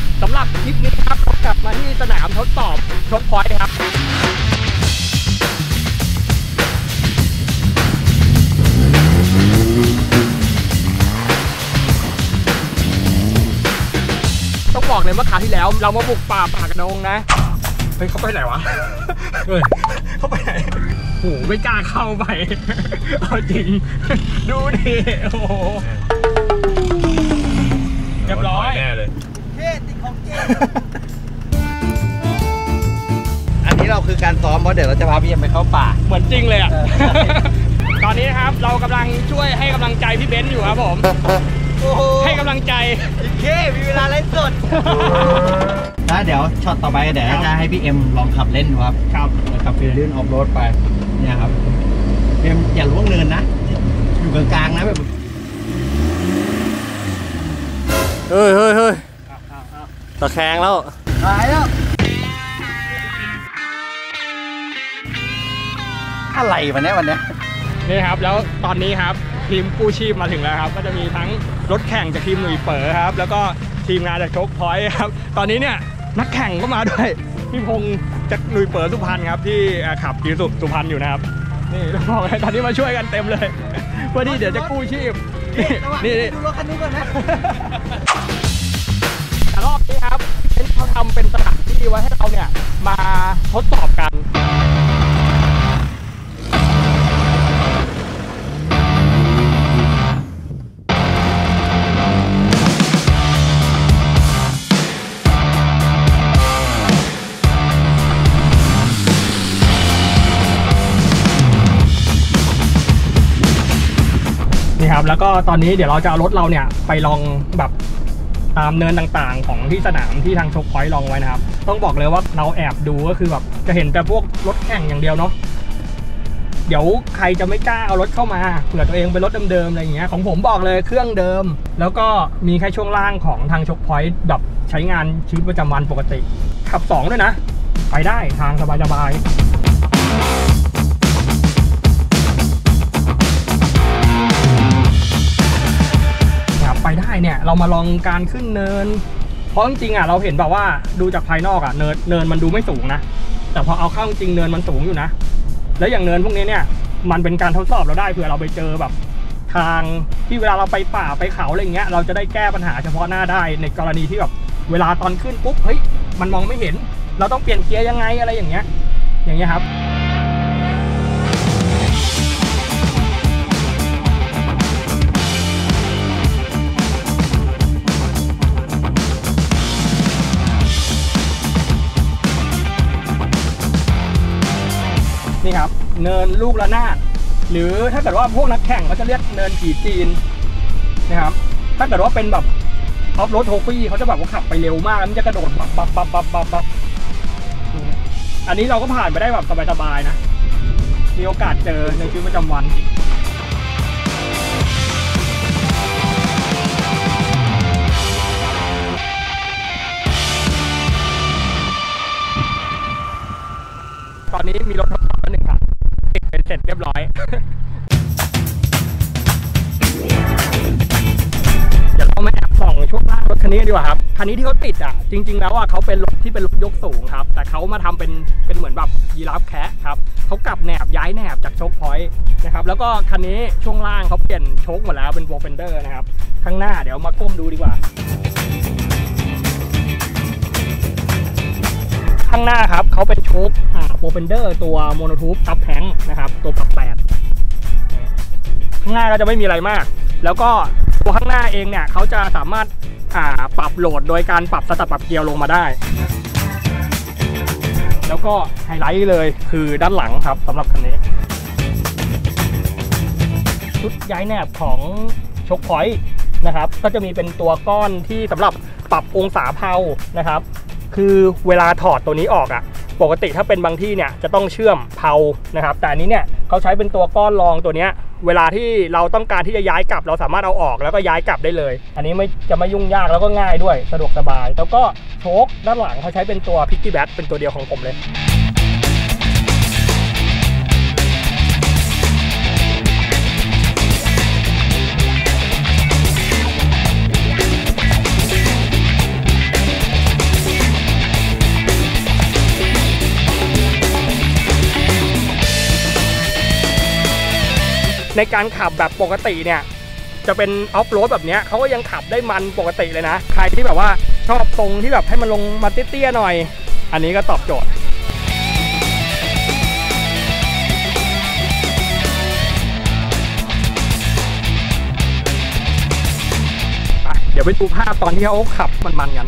ด์สำหรับคลิปนี้ครับเรากลับมาที่สนามทดสอบชกพอยต์ครับต้องบอกเลยเมื่อคราวที่แล้วเรามาบุกป่าป่ากระโดงนะเฮ้ยเขาไปไหนวะเฮ้ยเขาไปไหนโอ้โหไม่กล้าเข้าไป เอาจริง ดูดิโอ้ อันนี้เราคือการซ้อมเพราะเดี๋ยวเราจะพาพี่เอ็มไปเข้าป่า เหมือนจริงเลยอะเออตอนนี้นะครับเรากำลังช่วยให้กำลังใจพี่เบนซ์อยู่ครับผม โอ้โหให้กำลัลังใจ เคมีเวลาไลฟ์สดแล้วเดี๋ยวช็อตต่อไปเดี๋ยวจะให้พี่เอ็มลองขับเล่นดูครับครับขับ feeling off-road ไปเนี่ยครับพี่เอ็มอย่าล่วงเนินนะ อยู่กลางๆนะแบบ เฮ้ยเฮ้ยเฮ้ย ตะแคงแล้ว หายแล้ว อะไรวันนี้วันเนี้ยนี่ครับ แล้วตอนนี้ครับทีมกู้ชีพมาถึงแล้วครับ ก็จะมีทั้งรถแข่งจากทีมหนุ่ยเป๋อครับ แล้วก็ทีมงานจากโชคพอยต์ครับ ตอนนี้เนี่ยนักแข่งก็มาด้วยพี่พงษ์จากหนุ่ยเป๋อสุพรรณครับ ที่อ่าขับกีสุสุพรรณอยู่นะครับนี่ต้องบอกเลยตอนนี้มาช่วยกันเต็มเลยเพื่อที่เดี๋ยวจะกู้ชีพนี่นี่นี่ดูรถคันนี้ก่อนนะ ทำเป็นสถานที่ไว้ให้เราเนี่ยมาทดสอบกันนี่ครับแล้วก็ตอนนี้เดี๋ยวเราจะเอารถเราเนี่ยไปลองแบบ ตามเนินต่างๆ ของที่สนามที่ทางชกพอยต์ลองไว้นะครับ ต้องบอกเลยว่าเราแอบดูก็คือแบบจะเห็นแต่พวกรถแข่งอย่างเดียวเนาะเดี๋ยวใครจะไม่กล้าเอารถเข้ามาเผื่อตัวเองเป็นรถเดิมๆอะไรอย่างเงี้ยของผมบอกเลยเครื่องเดิม แล้วก็มีแค่ช่วงล่างของทางชกพอยต์แบบใช้งานชีวิตประจำวันปกติ ขับสองด้วยนะ ไปได้ทางสบายๆ เนี่ยเรามาลองการขึ้นเนิน เพราะจริงๆอะเราเห็นแบบว่าดูจากภายนอกอะเนินเนินมันดูไม่สูงนะแต่พอเอาเข้าจริงเนินมันสูงอยู่นะ แล้วอย่างเนินพวกนี้เนี่ยมันเป็นการทดสอบเราได้เผื่อเราไปเจอแบบทางที่เวลาเราไปป่าไปเขาอะไรเงี้ยเราจะได้แก้ปัญหาเฉพาะหน้าได้ในกรณีที่แบบเวลาตอนขึ้นปุ๊บเฮ้ยมันมองไม่เห็น เราต้องเปลี่ยนเกียร์ยังไงอะไรอย่างเงี้ยอย่างเงี้ยครับ เนินลูกระนาดหรือถ้าเกิดว่าพวกนักแข่งก็จะเรียกเนินผีจีนนะครับ ถ้าเกิดว่าเป็นแบบออฟโรดโทฟี่เขาจะแบบว่าขับไปเร็วมากมันจะกระโดดบับบับบับบับบับบับอันนี้เราก็ผ่านไปได้แบบสบายๆนะ มีโอกาสเจอในชีวิตประจำวันตอนนี้มีรถ ร็จเรียบร้อย เดี๋ยวเรามาแอบส่องช่วงล่างรถคันนี้ดีกว่าครับ คันนี้ที่เขาติดอะ จริง ๆ แล้วอะเขาเป็นรถที่เป็นรถยกสูงครับ แต่เขามาทำเป็นเป็นเหมือนแบบยีราฟแคะครับเขากลับแหนบย้ายแหนบจาก Shock Point นะครับ แล้วก็คันนี้ช่วงล่างเขาเปลี่ยนโช้คหมดแล้วเป็น Profender นะครับ ข้างหน้าเดี๋ยวมาก้มดูดีกว่า ข้างหน้าครับเขาเป็นโชคอ่าโปรเฟนเดอร์ตัวโมโนทูปซับแทงนะครับ ตัวปรับแปดข้างหน้าก็จะไม่มีอะไรมาก แล้วก็ตัวข้างหน้าเองเนี่ยเขาจะสามารถอ่าปรับโหลดโดยการปรับ strut ปรับเกลียวลงมาได้ แล้วก็ไฮไลท์เลยคือด้านหลังครับสำหรับคันนี้ชุดย้ายแหนบของ Shock Point นะครับ ก็จะมีเป็นตัวก้อนที่สำหรับปรับองศาเพานะครับ คือเวลาถอดตัวนี้ออกอะ่ะ ปกติถ้าเป็นบางที่เนี่ยจะต้องเชื่อมเพานะครับ แต่อันนี้เนี่ยเขาใช้เป็นตัวก้อนรองตัวเนี้ยเวลาที่เราต้องการที่จะย้ายกลับ เราสามารถเอาออกแล้วก็ย้ายกลับได้เลย อันนี้ไม่จะไม่ยุ่งยากแล้วก็ง่ายด้วยสะดวกสบาย แล้วก็โชคด้านหลังเขาใช้เป็นตัวพิกกี้แบทเป็นตัวเดียวของผมเลย ในการขับแบบปกติเนี่ยจะเป็นออฟโรดแบบนี้เขาก็ยังขับได้มันปกติเลยนะ ใครที่แบบว่าชอบทรงที่แบบให้มันลงมาเตี้ยๆหน่อย อันนี้ก็ตอบโจทย์เดี๋ยวไปดูภาพตอนที่เขาขับมันๆกัน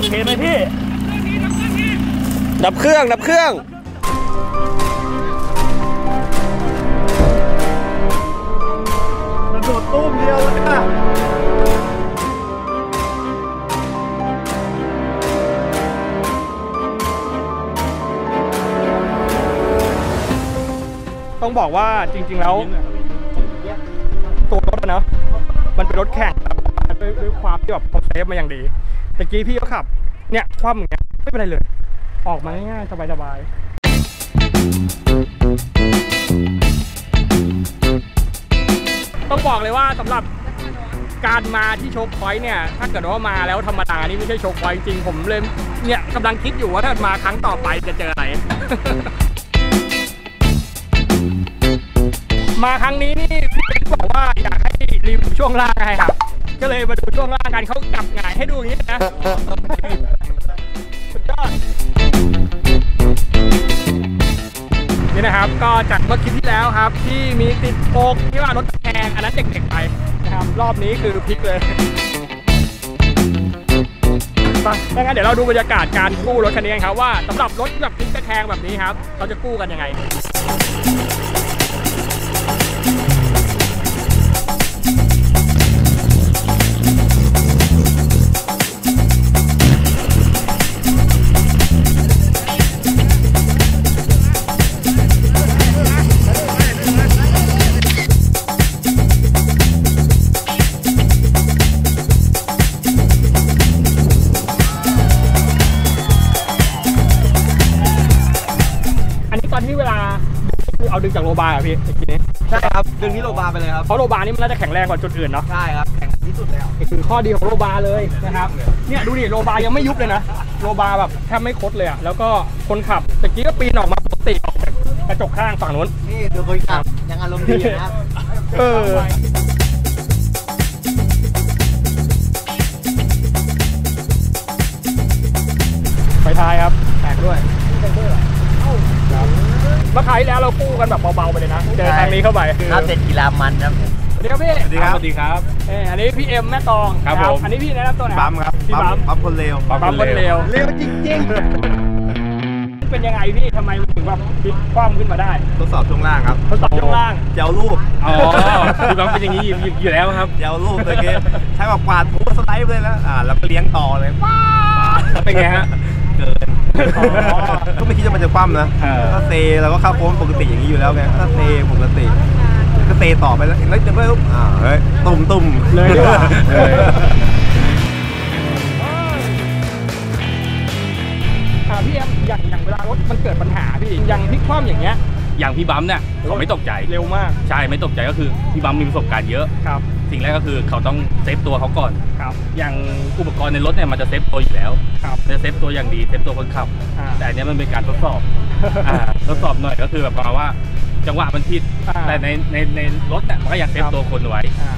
โอเคไหมพี่ ดับเครื่อง ดับเครื่อง กระโดดตุ้มเดียวเลยนะต้องบอกว่าจริง ๆ แล้ว ตัวรถอะเนอะมันเป็นรถแข่งแต่ว่าด้วยด้วยความที่แบบเขา save มาอย่างดี ตะกี้พี่ก็ขับ เนี่ยคว่ำอย่างเงี้ยไม่เป็นไรเลย ออกมาง่ายๆสบายๆต้องบอกเลยว่าสำหรับการมาที่ Shock Point เนี่ย ถ้าเกิดว่ามาแล้วธรรมดานี่ไม่ใช่ Shock Point จริงผมเลยเนี่ยกำลังคิดอยู่ว่าถ้ามาครั้งต่อไปจะเจออะไร มาครั้งนี้นี่พี่บอกว่าอยากให้รีวิวช่วงล่างให้ครับ ก็เลยมาดูช่วงล่างกันเขาจับหงายให้ดูอย่างนี้นะสุดยอดนี่นะครับก็จากเมื่อคลิปที่แล้วครับ ที่มีติดโอกที่ว่ารถแพงอันนั้นเด็กๆไปนะครับรอบนี้คือพลิกเลยไปงั้นเดี๋ยวเราดูบรรยากาศการกู้รถคันนี้ครับว่าสำหรับรถแบบพลิกตะแคงแบบนี้ครับเขาจะกู้กันยังไง เอาดึงจากโลบาร์อะพี่เมื่อกี้นี้ใช่ครับดึงที่ roll bar ไปเลยครับเพราะ roll bar นี่มันน่าจะแข็งแรงกว่าจุดอื่นเนาะใช่ครับแข็งที่สุดแล้วนี่คือข้อดีของ roll bar เลยนะครับเนี่ยดูดิ roll bar ยังไม่ยุบเลยนะ roll bar แบบแทบไม่คดเลยอะแล้วก็คนขับตะกี้ก็ปีนออกมาปกติออกจากกระจกข้างฝั่งนู้นนี่ดูคนขับยังอารมณ์ดีอยู่นะเออไฟท้ายครับแตกด้วยครับ เมื่อคราวที่แล้วเรากู้กันแบบเบาๆไปเลยนะเจอครั้งนี้เข้าไปคือถ้าเสร็จกีฬามันครับสวัสดีครับพี่สวัสดีครับ สวัสดีครับ เอออันนี้พี่เอ็มแม่ตองครับนะผม อันนี้พี่แนะนำตัวหน่อยปั๊มครับพี่ปั๊มปั๊มคนเร็วปั๊มคนเร็วเร็วจริงเป็นยังไงพี่ทำไมมันถึงแบบพลิกคว่ำขึ้นมาได้ ทดสอบช่วงล่างครับ ทดสอบช่วงล่างเจ้ารูป อ๋อพี่บังเป็นอย่างนี้อยู่อยู่แล้วครับเจ้ารูปตะกี้ใช้แบบกวาดถูสไลด์ไปเลยแล้ว อ่า แล้วก็เลี้ยงต่อเลยว้าเป็นไงฮะ เกินอ๋อ ก็ไม่คิดว่ามันจะคว่ำนะ เออ ถ้าเซเราก็เข้าโค้งปกติอย่างนี้อยู่แล้วไง ถ้าเซปกติ ก็เซต่อไปแล้วแล้วจะไม่อ่าเฮ้ยตุ่มตุ่มเลยดีกว่าเลยอ่าพี่เอ็มอย่างอย่างเวลารถมันเกิดปัญหาพี่อย่างพลิกคว่ำอย่างเงี้ยอย่างพี่บัมเนี่ยเขาไม่ตกใจ เร็วมากใช่ไม่ตกใจก็คือพี่บัมมีประสบการณ์เยอะ ครับ สิ่งแรกก็คือเขาต้องsave ตัวเขาก่อนครับ อย่างอุปกรณ์ในรถเนี่ยมันจะ save ตัวอยู่แล้วครับจะ save ตัวอย่างดี save ตัวคนขับ อ่า แต่อันเนี้ยมันเป็นการทดสอบอ่าทดสอบหน่อยก็คือแบบประมาณว่าจังหวะมันผิด อ่าแต่ในในในรถเนี่ยมันก็ยัง save ครับ ตัวคนไว้ อ่า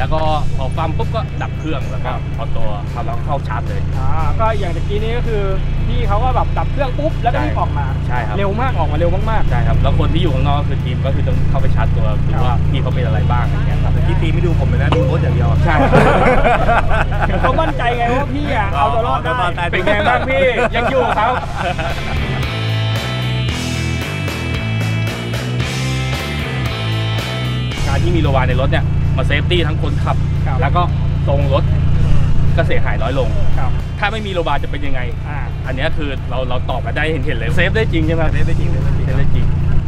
แล้วก็พอคว่ำปุ๊บก็ดับเครื่องแล้วก็เอาตัวเขาแล้วเข้าชาร์จเลยอ่าก็อย่างตะกี้นี้ก็คือพี่เขาก็แบบดับเครื่องปุ๊บแล้วก็รีบออกมาใช่ครับเร็วมากออกมาเร็วมากใช่ครับแล้วคนที่อยู่ข้างนอกก็คือทีมก็คือต้องเข้าไปชาร์จตัวดูว่าพี่เขาเป็นอะไรบ้างอย่างเงี้ยครับแต่ที่ตีไม่ดูผมเลยนะดูรถอย่างเดียวใช่ๆเขามั่นใจไงว่าพี่อะเอาตัวรอดเอาตัวรอดได้ได้เป็นไงบ้างพี่ยังอยู่กับเขาการที่มีโลวาในรถเนี่ย มาเซฟตี้ทั้งคนขับ ครับ แล้วก็ทรงรถก็เสียหายน้อยลง ครับถ้าไม่มีโลวาจะเป็นยังไง อ่าอันเนี้ยคือเราเราตอบมาได้เห็นเห็นเลยเซฟได้จริงใช่ไหมเซฟได้จริงเซฟได้จริงเซฟได้จริง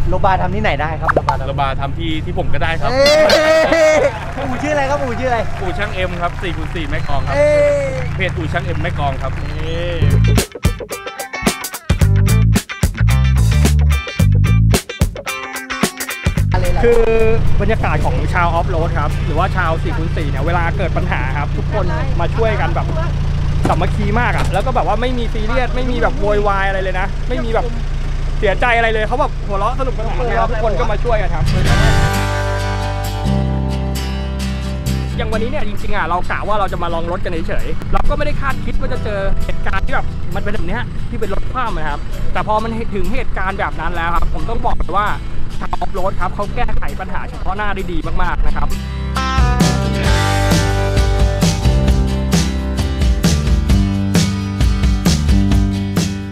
โรงพยาบาลทำที่ไหนได้ครับโรงพยาบาลโลวาทำที่ที่ผมก็ได้ครับเอ้ยปู่ชื่ออะไรครับปู่ชื่ออะไร อู่ช่างเอ็มครับ4คูณ4แม่กลองครับเอ้ย เพจอู่ช่างเอ็มแม่กลองครับอ คือบรรยากาศของชาวออฟโรดครับ หรือว่าชาว4คูณ4เนี่ยเวลาเกิดปัญหาครับ ทุกคนมาช่วยกันแบบสามัคคีมากอะแล้วก็แบบว่าไม่มีซีเรียสไม่มีแบบโวยวายอะไรเลยนะ ไม่มีแบบเสียใจอะไรเลยเขาแบบหัวเราะสนุกสนานเลยครับทุกคนก็มาช่วยกันครับอย่างวันนี้เนี่ยจริงๆอะเรากะว่าเราจะมาลองรถกันเฉยๆเราก็ไม่ได้คาดคิดว่าจะเจอเหตุการณ์ที่แบบมันเป็นแบบนี้ที่เป็นรถคว่ำนะครับ แต่พอมันถึงเหตุการณ์แบบนั้นแล้วครับ ผมต้องบอกเลยว่า ชาวออฟโรดครับเขาแก้ไขปัญหาเฉพาะหน้าได้ดีมากๆนะครับ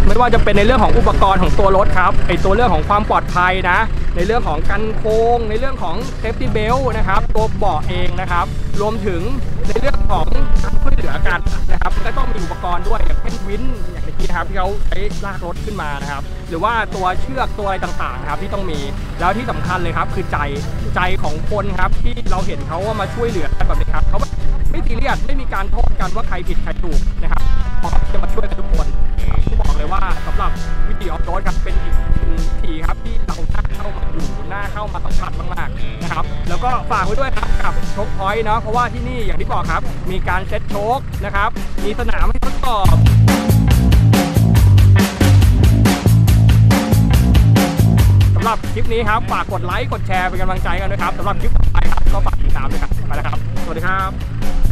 ไม่ว่าจะเป็นในเรื่องของอุปกรณ์ของตัวรถครับไอตัวเรื่องของความปลอดภัยนะ ในเรื่องของกันโค้งในเรื่องของ safety belt นะครับตัวเบาะเองนะครับ รวมถึง ในเรื่องของการช่วยเหลือกันนะครับก็ต้องมีอุปกรณ์ด้วยอย่างเช่น winch อย่างเมื่อกี้นะครับที่เขาใช้ลากรถขึ้นมานะครับ หรือว่าตัวเชือกตัวอะไรต่างๆครับที่ต้องมีแล้วที่สำคัญเลยครับ คือใจใจของคนครับที่เราเห็นเขาว่ามาช่วยเหลือกันแบบนี้ครับเขาไม่ซีเรียสไม่มีการโทษกันว่าใครผิดใครถูกนะครับพอจะมาช่วยกันทุกคนผมบอกเลยว่าสำหรับวิธีออฟโรดครับเป็นอีกีครับที่เราน้าเข้ามาอยู่หน้าเข้ามาสัมผัสมากๆนะครับแล้วก็ฝากไว้ด้วยครับกับโชคพอยต์เนาะเพราะว่าที่นี่อย่างที่บอกครับ มีการเซตโชคนะครับมีสนามให้ทดสอบสำหรับคลิปนี้ครับฝากกดไลค์กดแชร์เป็นกำลังใจกันด้วยครับสำหรับคลิปต่อไปครับก็ฝากติดตามด้วยครับไปแล้วครับ สวัสดีครับ